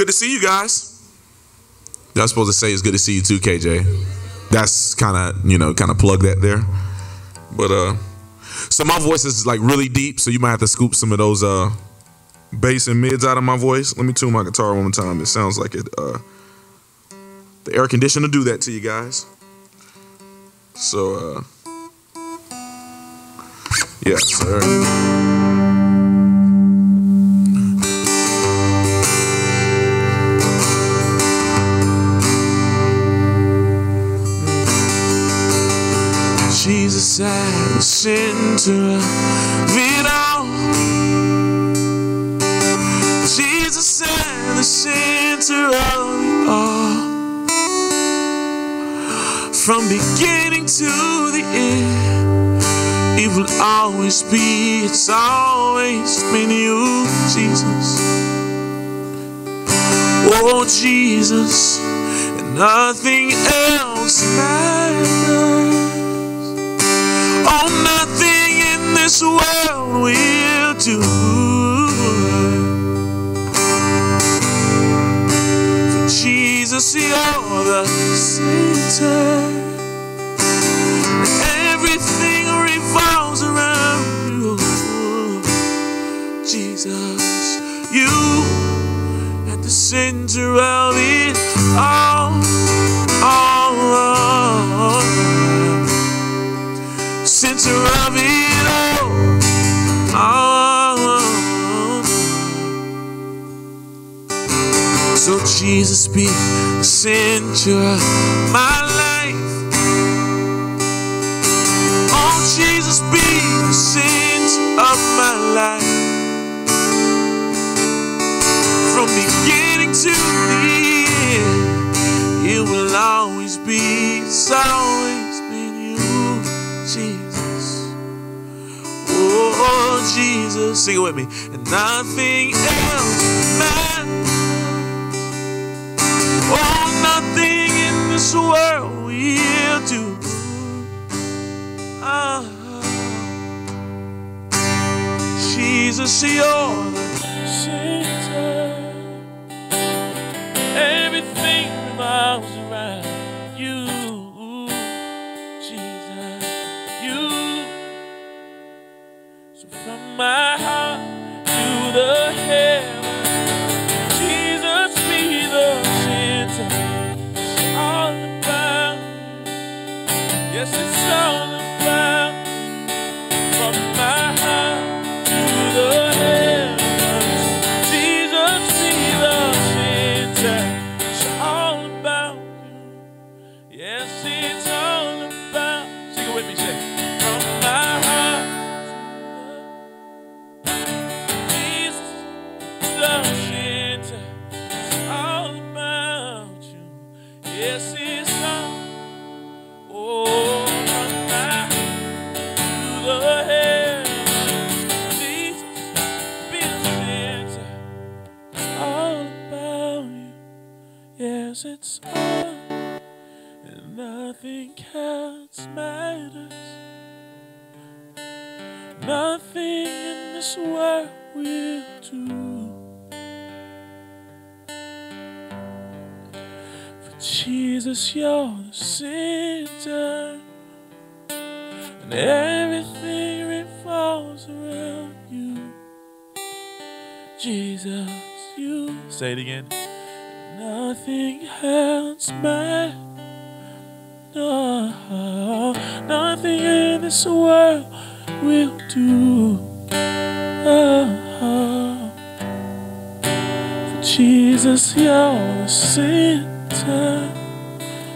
good to see you guys. Was supposed to say it's good to see you too, KJ. That's kind of you know kind of plug that there. But uh, so my voice is like really deep, so you might have to scoop some of those uh bass and mids out of my voice. Let me tune my guitar one more time. It sounds like it. Uh, the air conditioner do that to you guys. So uh, yes, sir. Center of it all. Jesus at the center of it all. From beginning to the end, it will always be, it's always been you, Jesus. Oh, Jesus, and nothing else matters. Oh, this world will do. Jesus be the center of my life. Oh Jesus be the center of my life. From beginning to the end, it will always be, it's always been you, Jesus. Oh, Jesus, sing it with me. And nothing else matters. Oh, nothing in this world will do. Jesus, you're the And nothing else matters. Nothing in this world will do. For Jesus, you're the center. And everything revolves around you. Jesus, you. Say it again. Nothing else matters. No, nothing in this world will do. For Jesus, you're the center,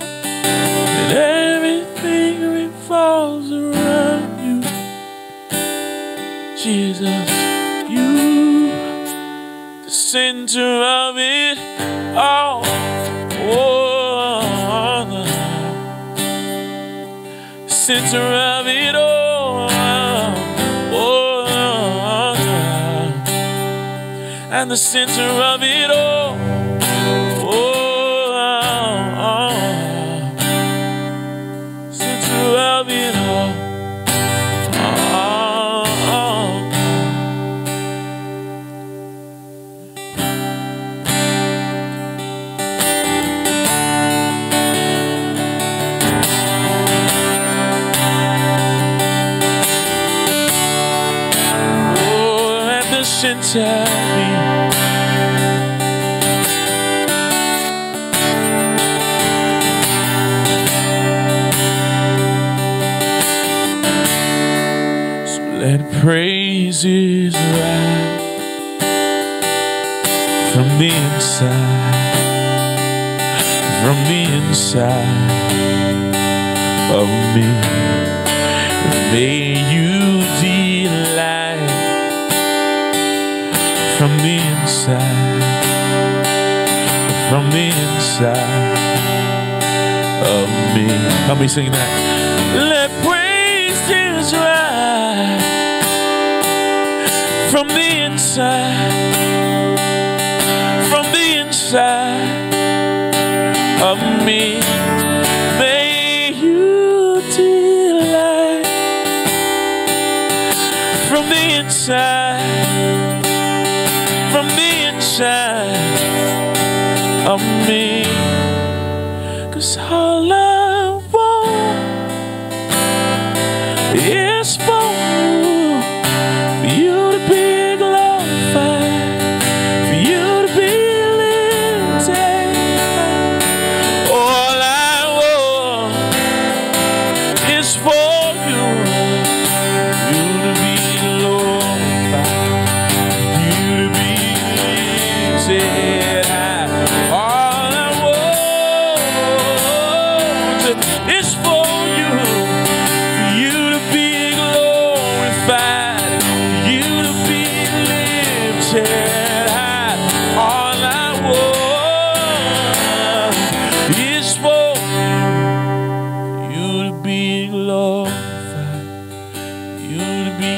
and everything revolves around you. Jesus, you, the center of it all. Center of it all. Oh, and the center of it all. Tell me. So let praises rise from the inside, from the inside of me. May you from the inside, from the inside of me. Help me sing that. Let praises rise from the inside, from the inside of me. May you delight from the inside, me. Cause all I want is for you, for you to be glorified, for you to be lifted. All I want is for you, you to be glorified, you to be lifted be you be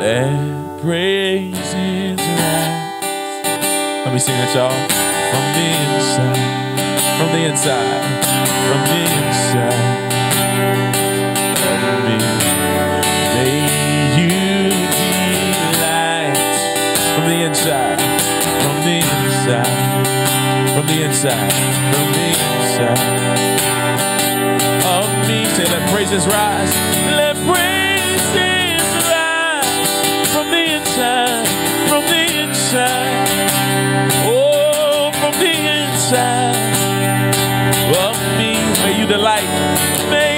let praises rise. Let me sing it, y'all. From the inside, from the inside, from the inside. May you from the inside, from the inside, from the inside of me. Say, let praises rise. Let praises rise from the inside, from the inside. Oh, from the inside of me. May you delight. May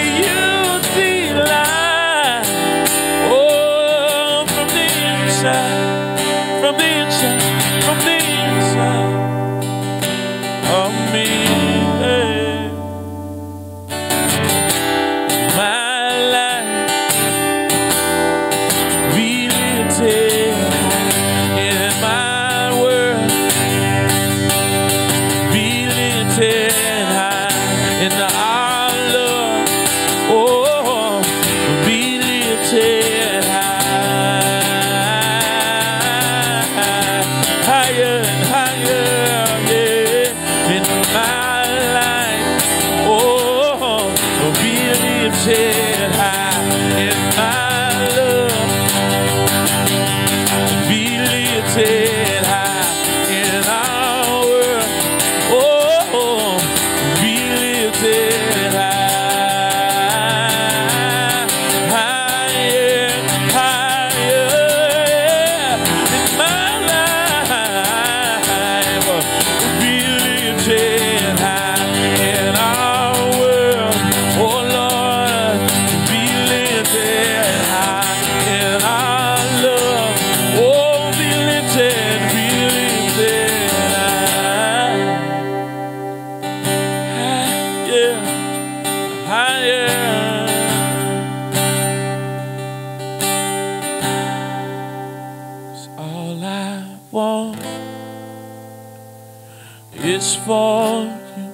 is for you,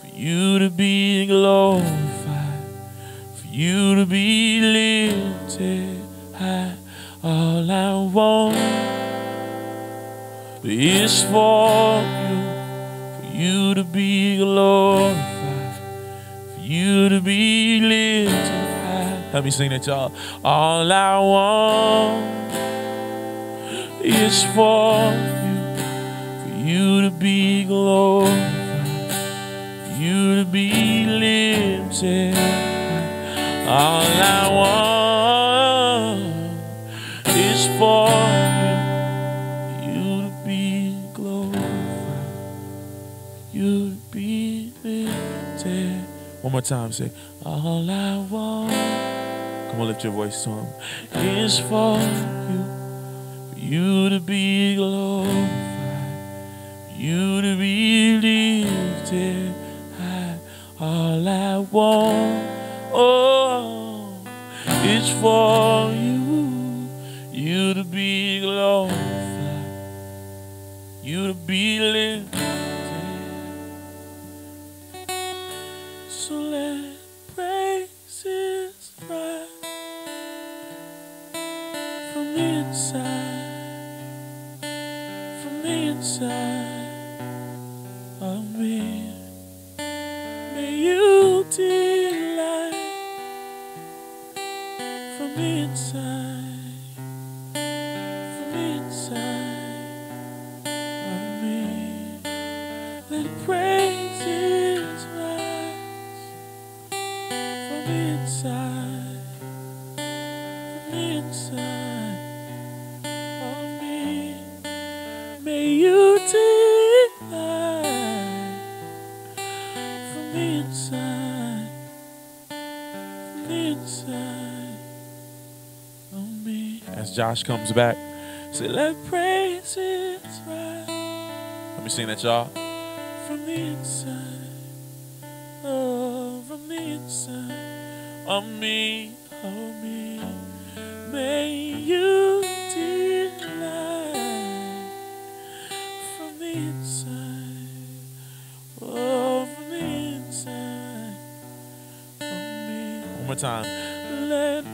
for you to be glorified, for you to be lifted high. All I want is for you, for you to be glorified, for you to be lifted high. Help me sing that, y'all. All I want is for you, you to be glorified, you to be lifted. All I want is for you, you to be glorified, you to be lifted. One more time, say, All I want. Come on, lift your voice to him. Is for you, for you to be glorified. Is for you, you to be glorified, you to be lifted. So let praises rise from inside, from inside of me. Inside of me. May you delight from inside, from inside of me. As Josh comes back, say, Let praises rise. Let me sing that, y'all. From the inside, oh, from the inside of me, of me. May you delight from the inside, oh, from the inside of me. One more time. Let